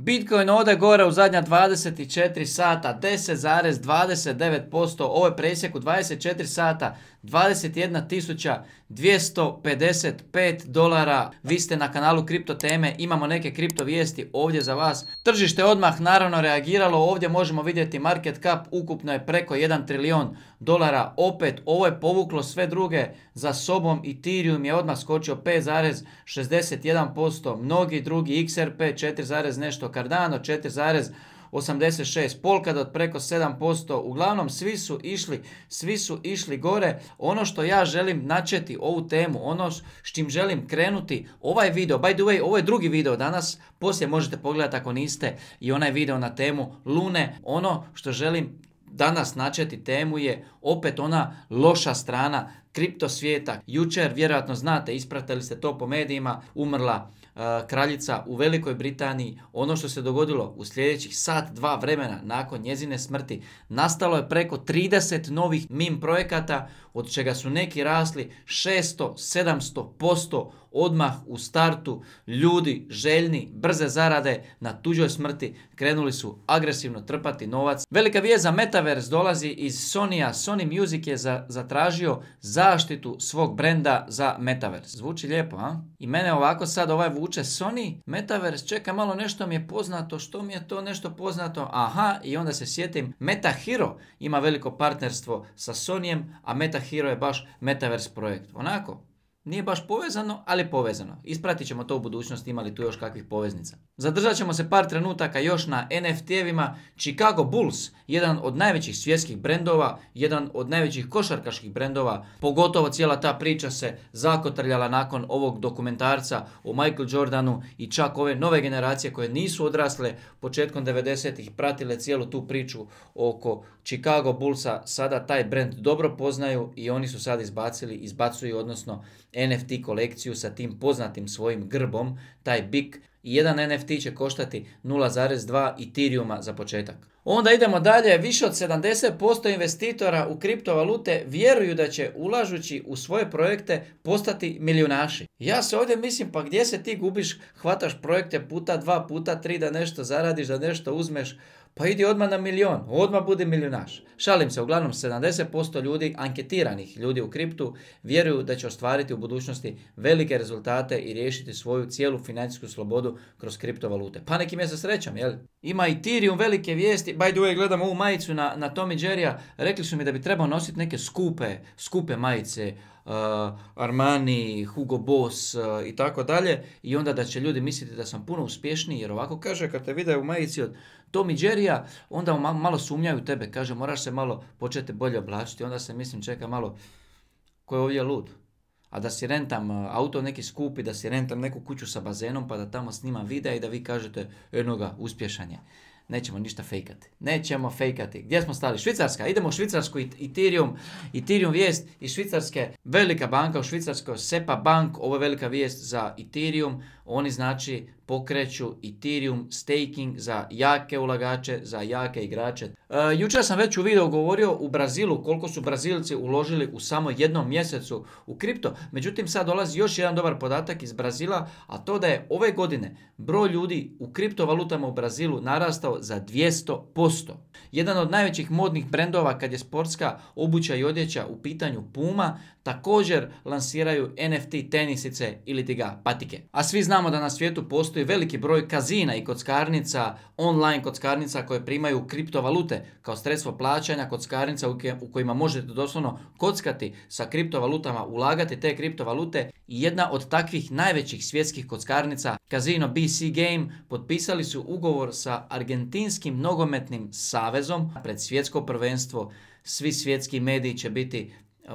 Bitcoin ode gore u zadnja 24 sata, 10,29%, ovo je presjek u 24 sata, 21.255 dolara. Vi ste na kanalu Kripto teme, imamo neke kripto vijesti ovdje za vas. Tržište odmah naravno reagiralo, ovdje možemo vidjeti market cap ukupno je preko 1 trilion dolara. Opet, ovo je povuklo sve druge za sobom, Ethereum je odmah skočio 5,61%, mnogi drugi XRP 4, nešto, Cardano 4, 86, Polkadot preko 7%, uglavnom svi su išli, svi su išli gore. Ono što ja želim načeti ovu temu, ono s čim želim krenuti, ovaj video, by the way, ovo je drugi video danas, poslije možete pogledati ako niste i onaj video na temu Lune, ono što želim danas načeti temu je opet ona loša strana kripto svijeta. Jučer, vjerojatno znate, ispratili ste to po medijima, umrla kraljica u Velikoj Britaniji, ono što se dogodilo u sljedećih sat, dva vremena nakon njezine smrti, nastalo je preko 30 novih mim projekata, od čega su neki rasli 600-700% odmah u startu. Ljudi željni, brze zarade na tuđoj smrti krenuli su agresivno trpati novac. Velika vijest za Metaverse dolazi iz Sonya. Sony Music je zatražio zaštitu svog brenda za Metaverse. Zvuči lijepo, a? I mene ovako sad ovaj vuče Sony, Metaverse, čeka malo nešto mi je poznato, što mi je to nešto poznato? Aha, i onda se sjetim, Meta Hero ima veliko partnerstvo sa Sonyjem, a Meta Hero je baš Metaverse projekt. Onako, nije baš povezano, ali povezano. Ispratit ćemo to u budućnosti, imali tu još kakvih poveznica. Zadržat ćemo se par trenutaka još na NFT-evima. Chicago Bulls, jedan od najvećih svjetskih brendova, jedan od najvećih košarkaških brendova, pogotovo cijela ta priča se zakotrljala nakon ovog dokumentarca o Michael Jordanu i čak ove nove generacije koje nisu odrasle početkom 90-ih pratile cijelu tu priču oko Chicago Bullsa. Sada taj brend dobro poznaju i oni su sad izbacili, izbacuju odnosno NFT kolekciju sa tim poznatim svojim grbom, taj BIC, i jedan NFT će koštati 0,2 Ethereuma za početak. Onda idemo dalje, više od 70% investitora u kriptovalute vjeruju da će ulažući u svoje projekte postati milijunaši. Ja se ovdje mislim pa gdje se ti gubiš, hvataš projekte puta dva, puta tri da nešto zaradiš, da nešto uzmeš, pa idi odmah na milion, odmah budi milijunaš. Šalim se, uglavnom 70% ljudi, anketiranih ljudi u kriptu, vjeruju da će ostvariti u budućnosti velike rezultate i riješiti svoju cijelu financijsku slobodu kroz kriptovalute. Pa nekim je sa srećom, jel? Ima Ethereum velike vijesti, by the way gledam ovu majicu na, na Tommy Jerrya, rekli su mi da bi trebao nositi neke skupe, skupe majice, Armani, Hugo Boss i tako dalje i onda da će ljudi misliti da sam puno uspješniji jer ovako kaže kad te vide u majici od Tommy Jerrya, onda malo sumnjaju tebe, kaže moraš se malo početi bolje oblačiti, onda se mislim čeka malo ko je ovdje lud. A da si rentam auto neki skupi, da si rentam neku kuću sa bazenom pa da tamo snimam videa i da vi kažete eno ga, uspješan je. Nećemo ništa fejkati. Nećemo fejkati. Gdje smo stali? Švicarska. Idemo u Švicarsku Ethereum. Ethereum vijest iz Švicarske. Velika banka u Švicarskoj. SEPA Bank. Ovo je velika vijest za Ethereum. Oni znači pokreću Ethereum staking za jake ulagače, za jake igrače. E, jučer sam već u videu govorio u Brazilu koliko su Brazilci uložili u samo jednom mjesecu u kripto. Međutim, sad dolazi još jedan dobar podatak iz Brazila, a to da je ove godine broj ljudi u kriptovalutama u Brazilu narastao za 200%. Jedan od najvećih modnih brendova kad je sportska obuća i odjeća u pitanju Puma, također lansiraju NFT tenisice ili ti ga patike. A svi znamo da na svijetu postoji veliki broj kazina i kockarnica, online kockarnica koje primaju kriptovalute kao sredstvo plaćanja, kockarnica u kojima možete doslovno kockati sa kriptovalutama, ulagati te kriptovalute jedna od takvih najvećih svjetskih kockarnica, Casino BC Game, potpisali su ugovor sa Argentinskim nogometnim savezom pred svjetsko prvenstvo. Svi svjetski mediji će biti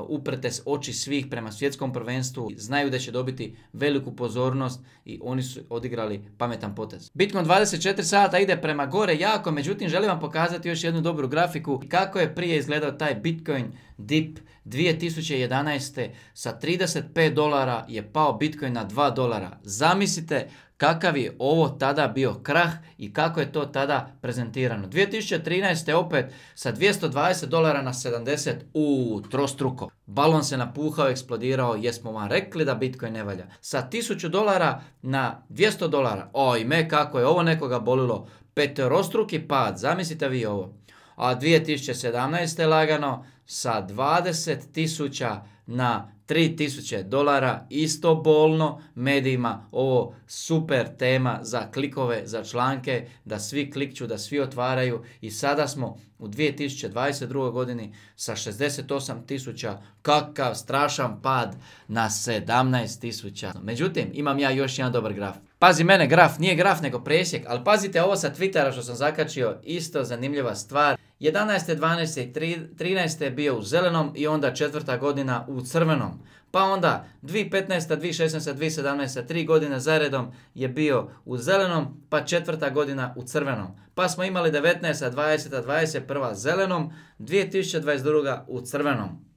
uprte oči svih prema svjetskom prvenstvu, znaju da će dobiti veliku pozornost i oni su odigrali pametan potez. Bitcoin 24 sata ide prema gore jako, međutim želim vam pokazati još jednu dobru grafiku kako je prije izgledao taj Bitcoin dip 2011. sa 35 dolara je pao Bitcoin na 2 dolara. Zamislite kakav je ovo tada bio krah i kako je to tada prezentirano. 2013. opet sa 220 dolara na 70, u trostruko. Balon se napuhao, eksplodirao, jesmo vam rekli da Bitcoin ne valja. Sa 1000 dolara na 200 dolara, oj me kako je ovo nekoga bolilo, peterostruki pad, zamislite vi ovo. A 2017. lagano sa 20.000 na 3000 dolara, isto bolno medijima, ovo super tema za klikove, za članke, da svi klikću, da svi otvaraju i sada smo u 2022. godini sa 68 tisuća, kakav strašan pad na 17 tisuća. Međutim, imam ja još jedan dobar graf. Pazi mene graf, nije graf nego presjek, ali pazite ovo sa Twittera što sam zakačio, isto zanimljiva stvar. 11. 12. i 13. je bio u zelenom i onda četvrta godina u crvenom. Pa onda 2015. 2016. 2017. tri godine zaredom je bio u zelenom, pa četvrta godina u crvenom. Pa smo imali 19. 20. 21. zelenom, 2022. u crvenom.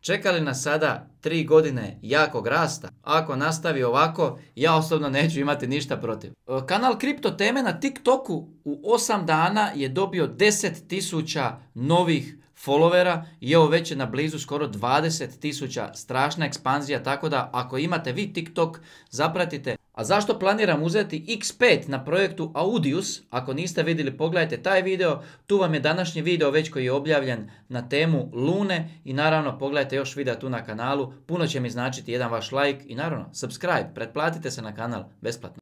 Čekali nas sada tri godine jakog rasta. Ako nastavi ovako, ja osobno neću imati ništa protiv. E, kanal Kripto teme na TikToku u 8 dana je dobio 10.000 novih followera i evo već je na blizu skoro 20.000 strašna ekspanzija, tako da ako imate vi TikTok, zapratite. A zašto planiram uzeti X5 na projektu Audius? Ako niste vidjeli, pogledajte taj video. Tu vam je današnji video već koji je objavljen na temu Lune i naravno pogledajte još video tu na kanalu. Puno će mi značiti jedan vaš like i naravno subscribe, pretplatite se na kanal besplatno.